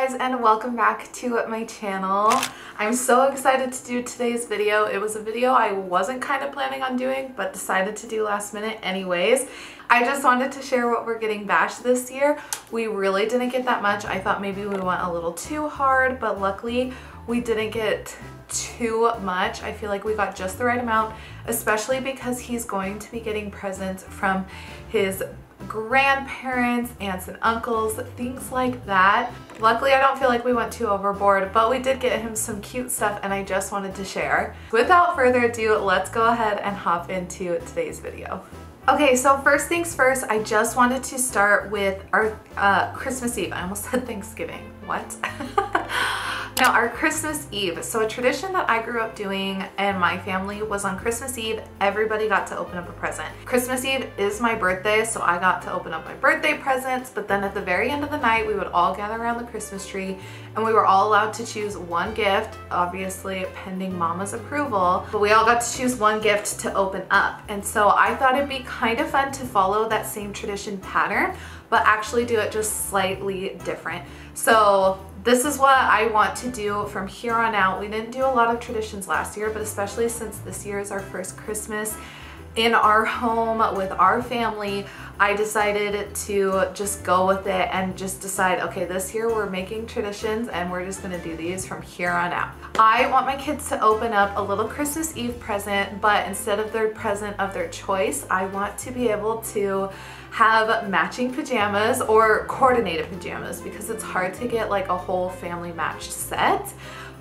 guys and welcome back to my channel. I'm so excited to do today's video. It was a video I wasn't kind of planning on doing but decided to do last minute anyways. I just wanted to share what we're getting bashed this year. We really didn't get that much. I thought maybe we went a little too hard but luckily we didn't get too much. I feel like we got just the right amount, especially because he's going to be getting presents from his grandparents, aunts and uncles, things like that. Luckily, I don't feel like we went too overboard, but we did get him some cute stuff and I just wanted to share. Without further ado, let's go ahead and hop into today's video. Okay, so first things first, I just wanted to start with our uh, Christmas Eve. I almost said Thanksgiving. What? Now our Christmas Eve, so a tradition that I grew up doing and my family was on Christmas Eve, everybody got to open up a present. Christmas Eve is my birthday, so I got to open up my birthday presents, but then at the very end of the night, we would all gather around the Christmas tree and we were all allowed to choose one gift, obviously pending mama's approval, but we all got to choose one gift to open up. And so I thought it'd be kind of fun to follow that same tradition pattern, but actually do it just slightly different. So this is what I want to do from here on out. We didn't do a lot of traditions last year, but especially since this year is our first Christmas in our home with our family, I decided to just go with it and just decide, okay, this year we're making traditions and we're just gonna do these from here on out. I want my kids to open up a little Christmas Eve present, but instead of their present of their choice, I want to be able to have matching pajamas or coordinated pajamas because it's hard to get like a whole family matched set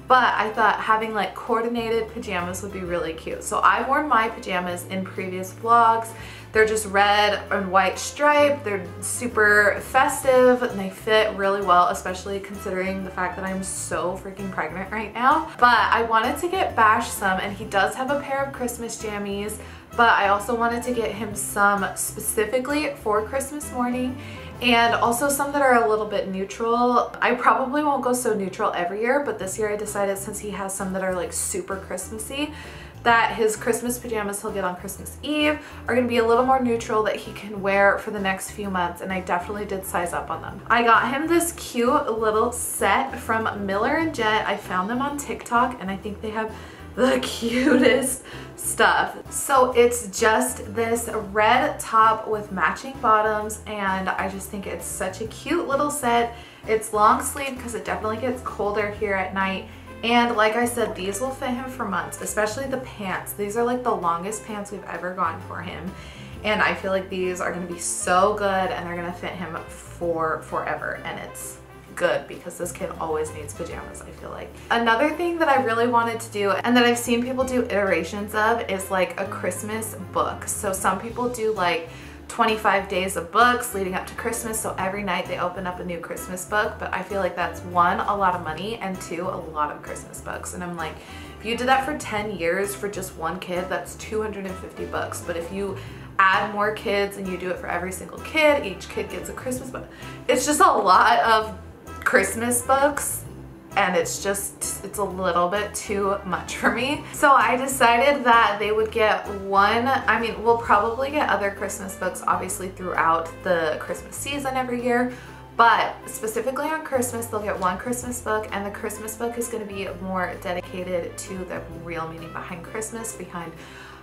but I thought having like coordinated pajamas would be really cute. So I've worn my pajamas in previous vlogs. They're just red and white stripe. They're super festive and they fit really well, especially considering the fact that I'm so freaking pregnant right now. But I wanted to get Bash some and he does have a pair of Christmas jammies but I also wanted to get him some specifically for Christmas morning and also some that are a little bit neutral. I probably won't go so neutral every year, but this year I decided since he has some that are like super Christmassy, that his Christmas pajamas he'll get on Christmas Eve are to be a little more neutral that he can wear for the next few months and I definitely did size up on them. I got him this cute little set from Miller & Jett. I found them on TikTok and I think they have the cutest stuff. So it's just this red top with matching bottoms and I just think it's such a cute little set. It's long sleeve because it definitely gets colder here at night and like I said, these will fit him for months, especially the pants. These are like the longest pants we've ever gone for him. And I feel like these are gonna be so good and they're gonna fit him for forever. And it's good because this kid always needs pajamas, I feel like. Another thing that I really wanted to do and that I've seen people do iterations of is like a Christmas book. So some people do like 25 days of books leading up to Christmas so every night they open up a new Christmas book but I feel like that's one a lot of money and two a lot of Christmas books and I'm like if you did that for 10 years for just one kid that's 250 bucks but if you add more kids and you do it for every single kid each kid gets a Christmas book it's just a lot of Christmas books and it's just, it's a little bit too much for me. So I decided that they would get one, I mean, we'll probably get other Christmas books obviously throughout the Christmas season every year, but specifically on Christmas, they'll get one Christmas book and the Christmas book is gonna be more dedicated to the real meaning behind Christmas, behind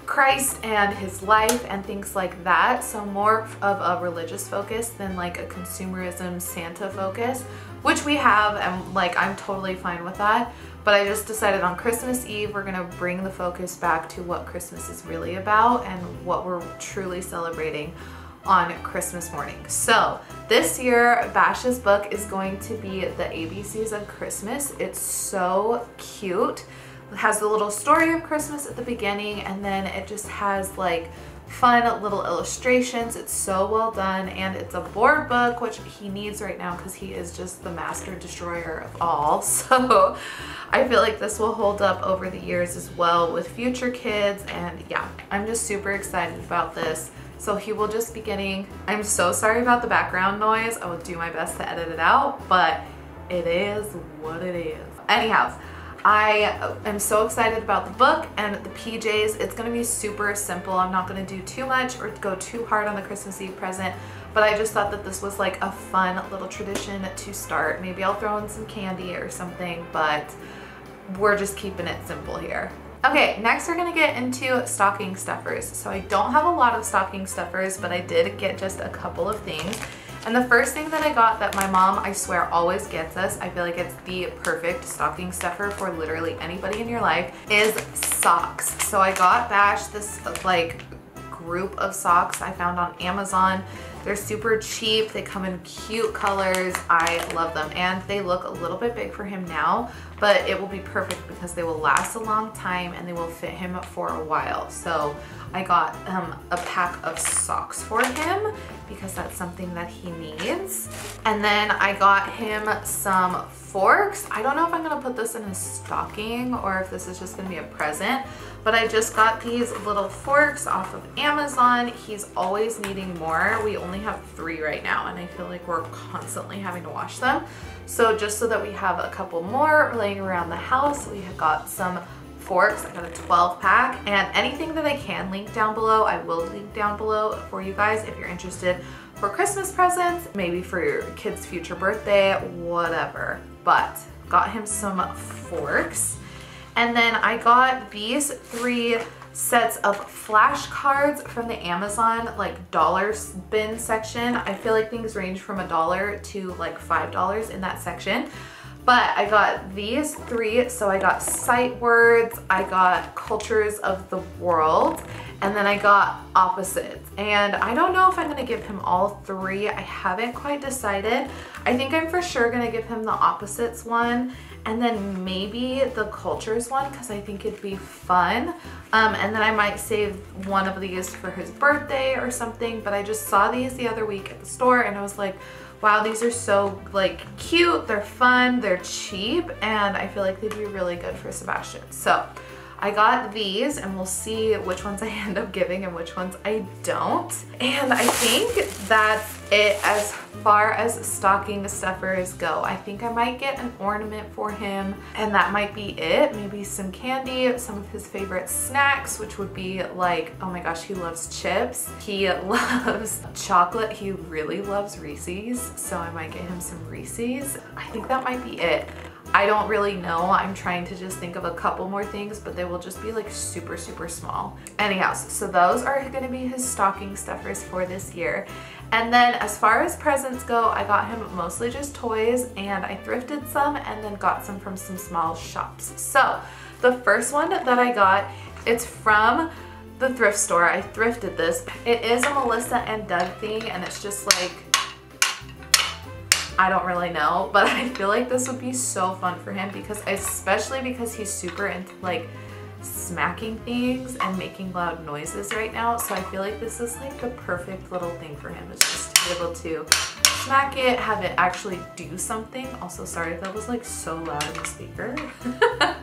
Christ and his life and things like that. So more of a religious focus than like a consumerism Santa focus, which we have and like I'm totally fine with that. But I just decided on Christmas Eve, we're gonna bring the focus back to what Christmas is really about and what we're truly celebrating on Christmas morning. So this year, Bash's book is going to be The ABCs of Christmas. It's so cute. It has the little story of Christmas at the beginning and then it just has like fun little illustrations. It's so well done and it's a board book, which he needs right now because he is just the master destroyer of all. So I feel like this will hold up over the years as well with future kids. And yeah, I'm just super excited about this. So he will just be getting, I'm so sorry about the background noise. I will do my best to edit it out, but it is what it is. Anyhow, I am so excited about the book and the PJs. It's gonna be super simple. I'm not gonna do too much or go too hard on the Christmas Eve present, but I just thought that this was like a fun little tradition to start. Maybe I'll throw in some candy or something, but we're just keeping it simple here. Okay, next we're gonna get into stocking stuffers. So I don't have a lot of stocking stuffers, but I did get just a couple of things. And the first thing that I got that my mom, I swear, always gets us, I feel like it's the perfect stocking stuffer for literally anybody in your life, is socks. So I got Bash this like group of socks I found on Amazon. They're super cheap. They come in cute colors. I love them. And they look a little bit big for him now, but it will be perfect because they will last a long time and they will fit him for a while. So I got um, a pack of socks for him because that's something that he needs. And then I got him some forks. I don't know if I'm gonna put this in his stocking or if this is just gonna be a present, but I just got these little forks off of Amazon. He's always needing more. We only have three right now and I feel like we're constantly having to wash them. So just so that we have a couple more laying around the house, we have got some forks. I got a 12 pack and anything that I can link down below, I will link down below for you guys if you're interested for Christmas presents, maybe for your kid's future birthday, whatever. But got him some forks. And then I got these three sets of flashcards from the Amazon like dollar bin section. I feel like things range from a dollar to like $5 in that section. But I got these three. So I got sight words, I got cultures of the world, and then I got opposites. And I don't know if I'm gonna give him all three. I haven't quite decided. I think I'm for sure gonna give him the opposites one and then maybe the cultures one because I think it'd be fun. Um, and then I might save one of these for his birthday or something, but I just saw these the other week at the store and I was like, wow, these are so like cute, they're fun, they're cheap, and I feel like they'd be really good for Sebastian. So I got these and we'll see which ones I end up giving and which ones I don't. And I think that's it as far as stocking stuffers go. I think I might get an ornament for him and that might be it. Maybe some candy, some of his favorite snacks, which would be like, oh my gosh, he loves chips. He loves chocolate. He really loves Reese's. So I might get him some Reese's. I think that might be it. I don't really know. I'm trying to just think of a couple more things, but they will just be like super, super small. Anyhow, so those are gonna be his stocking stuffers for this year. And then as far as presents go, I got him mostly just toys and I thrifted some and then got some from some small shops. So the first one that I got, it's from the thrift store. I thrifted this. It is a Melissa and Doug thing and it's just like I don't really know, but I feel like this would be so fun for him because especially because he's super into like smacking things and making loud noises right now. So I feel like this is like the perfect little thing for him is just to be able to smack it, have it actually do something. Also, sorry, if that was like so loud in the speaker.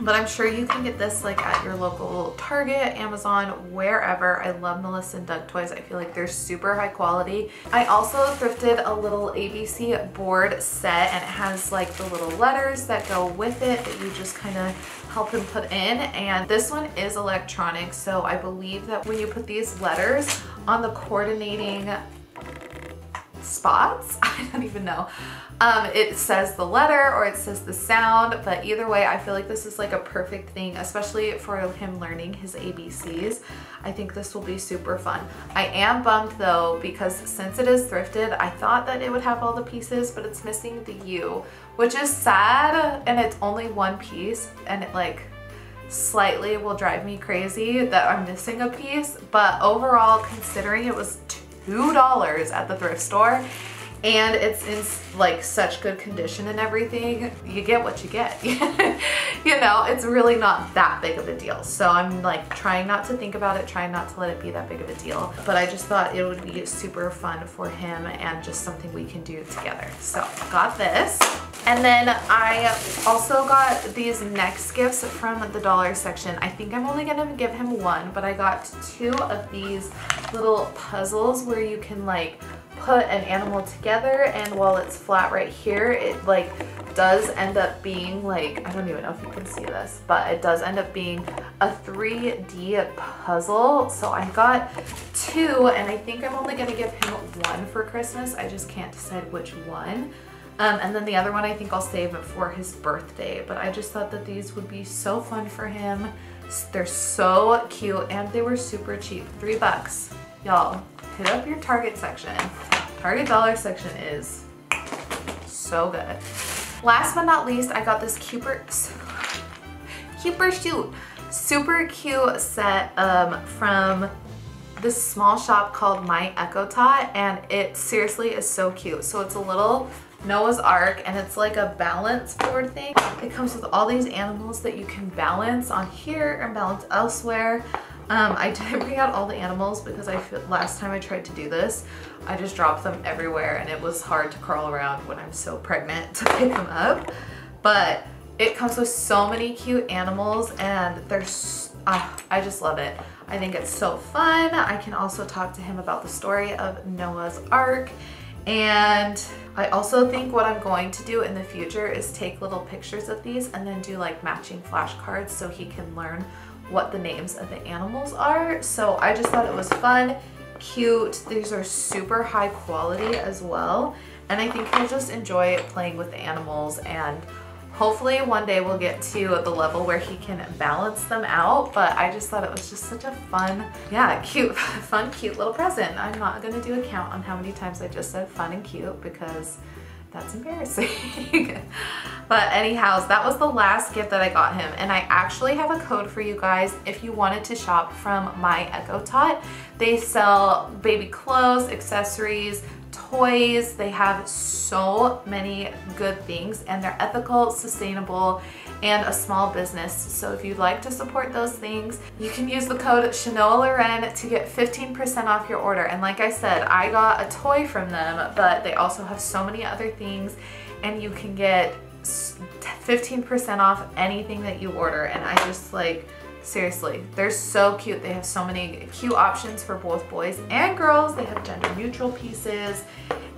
But I'm sure you can get this like at your local Target, Amazon, wherever. I love Melissa and Doug toys. I feel like they're super high quality. I also thrifted a little ABC board set and it has like the little letters that go with it that you just kind of help him put in. And this one is electronic. So I believe that when you put these letters on the coordinating spots, I don't even know, um, it says the letter or it says the sound, but either way, I feel like this is like a perfect thing, especially for him learning his ABCs. I think this will be super fun. I am bummed though, because since it is thrifted, I thought that it would have all the pieces, but it's missing the U, which is sad, and it's only one piece, and it like, slightly will drive me crazy that I'm missing a piece, but overall, considering it was $2 at the thrift store and it's in like such good condition and everything, you get what you get. you know, it's really not that big of a deal. So I'm like trying not to think about it, trying not to let it be that big of a deal. But I just thought it would be super fun for him and just something we can do together. So got this. And then I also got these next gifts from the dollar section. I think I'm only gonna give him one, but I got two of these little puzzles where you can like put an animal together and while it's flat right here, it like does end up being like, I don't even know if you can see this, but it does end up being a 3D puzzle. So I got two and I think I'm only gonna give him one for Christmas. I just can't decide which one. Um, and then the other one I think I'll save it for his birthday. But I just thought that these would be so fun for him. They're so cute and they were super cheap. Three bucks. Y'all, hit up your Target section. Target dollar section is so good. Last but not least, I got this Cooper, Cooper Shoot. Super cute set um, from this small shop called My EcoTot and it seriously is so cute. So it's a little Noah's Ark and it's like a balance board thing. It comes with all these animals that you can balance on here and balance elsewhere. Um, I didn't bring out all the animals because I feel, last time I tried to do this, I just dropped them everywhere and it was hard to crawl around when I'm so pregnant to pick them up. But it comes with so many cute animals and they're, uh, I just love it. I think it's so fun. I can also talk to him about the story of Noah's Ark and I also think what I'm going to do in the future is take little pictures of these and then do like matching flashcards so he can learn what the names of the animals are. So I just thought it was fun, cute. These are super high quality as well. And I think he'll just enjoy playing with the animals and Hopefully one day we'll get to the level where he can balance them out, but I just thought it was just such a fun, yeah, cute, fun, cute little present. I'm not gonna do a count on how many times I just said fun and cute because that's embarrassing. but anyhow, that was the last gift that I got him. And I actually have a code for you guys if you wanted to shop from My EcoTot. They sell baby clothes, accessories, toys. They have so many good things and they're ethical, sustainable, and a small business. So if you'd like to support those things, you can use the code Shanoah Lauren to get 15% off your order. And like I said, I got a toy from them, but they also have so many other things and you can get 15% off anything that you order. And I just like, Seriously, they're so cute. They have so many cute options for both boys and girls. They have gender neutral pieces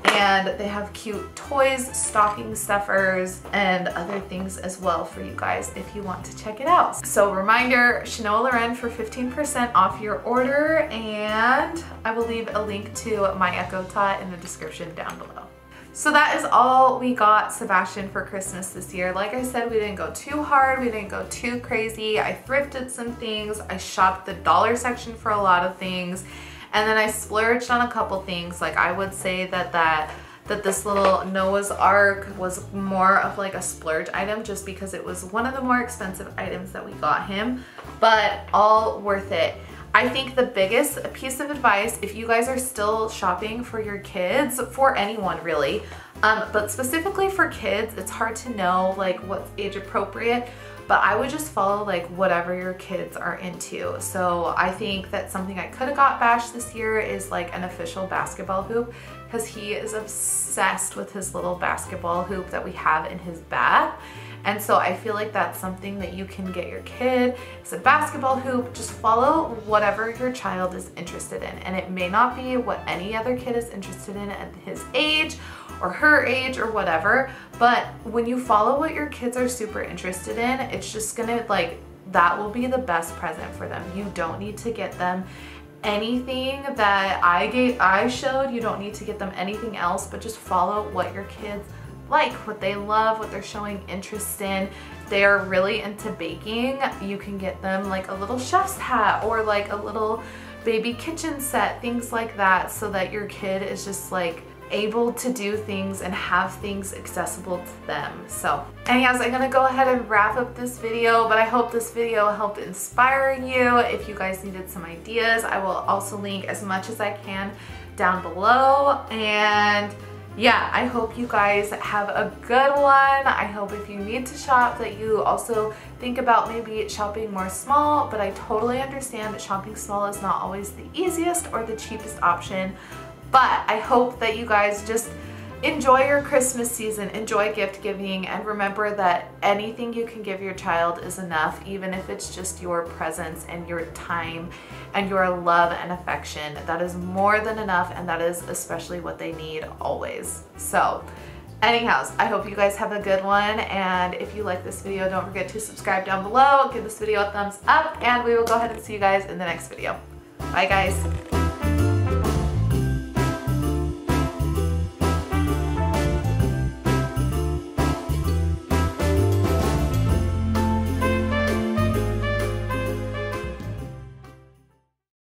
and they have cute toys, stocking stuffers, and other things as well for you guys if you want to check it out. So reminder, Shanoah Lauren for 15% off your order and I will leave a link to my EcoTot in the description down below. So that is all we got Sebastian for Christmas this year. Like I said, we didn't go too hard. We didn't go too crazy. I thrifted some things. I shopped the dollar section for a lot of things. And then I splurged on a couple things. Like I would say that that that this little Noah's Ark was more of like a splurge item just because it was one of the more expensive items that we got him, but all worth it. I think the biggest piece of advice, if you guys are still shopping for your kids, for anyone really, um, but specifically for kids, it's hard to know like what's age appropriate, but I would just follow like whatever your kids are into. So I think that something I could have got Bash this year is like an official basketball hoop because he is obsessed with his little basketball hoop that we have in his bath. And so I feel like that's something that you can get your kid. It's a basketball hoop. Just follow whatever your child is interested in. And it may not be what any other kid is interested in at his age or her age or whatever. But when you follow what your kids are super interested in, it's just gonna like, that will be the best present for them. You don't need to get them anything that I gave I showed you don't need to get them anything else but just follow what your kids like, what they love, what they're showing interest in. They are really into baking. You can get them like a little chef's hat or like a little baby kitchen set, things like that so that your kid is just like able to do things and have things accessible to them. So anyways, I'm gonna go ahead and wrap up this video, but I hope this video helped inspire you. If you guys needed some ideas, I will also link as much as I can down below. And yeah, I hope you guys have a good one. I hope if you need to shop that you also think about maybe shopping more small, but I totally understand that shopping small is not always the easiest or the cheapest option. But I hope that you guys just enjoy your Christmas season, enjoy gift giving, and remember that anything you can give your child is enough, even if it's just your presence and your time and your love and affection. That is more than enough, and that is especially what they need always. So, Anyhows, I hope you guys have a good one. And if you like this video, don't forget to subscribe down below. Give this video a thumbs up. And we will go ahead and see you guys in the next video. Bye guys.